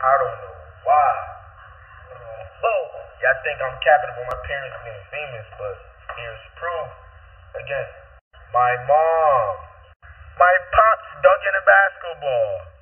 I don't know why. Boom. Y'all think I'm capping about my parents being famous, but here's proof. Again, my mom, my pops dunking a basketball.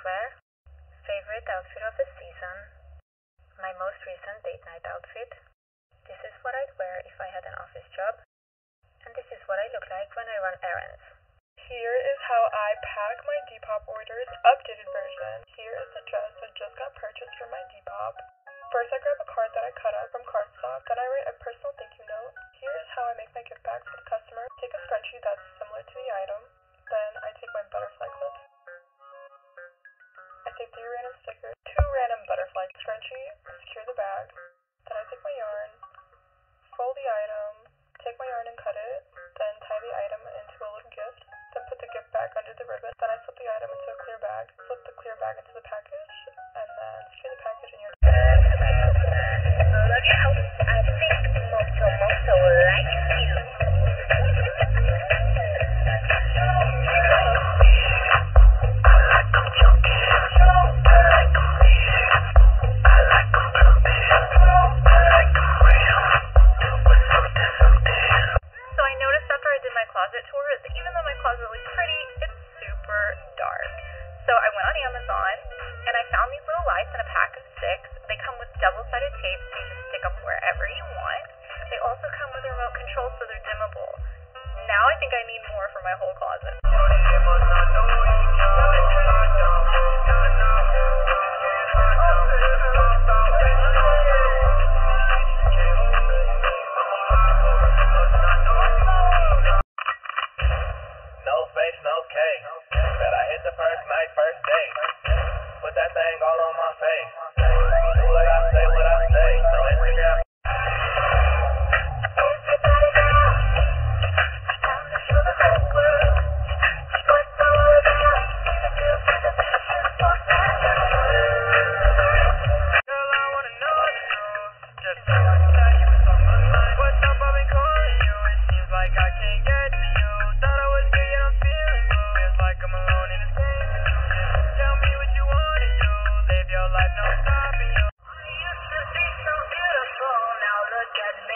Loungewear, Favorite Outfit of the Season, My Most Recent Date Night Outfit, This is What I'd Wear If I Had an Office Job, and This is What I Look Like When I Run Errands. Here is how I take three random stickers, two random butterfly scrunchie, secure the bag. Then I take my yarn, fold the item, take my yarn my whole closet. No face, no I hit the first night, first date. Put that thing all on my face. get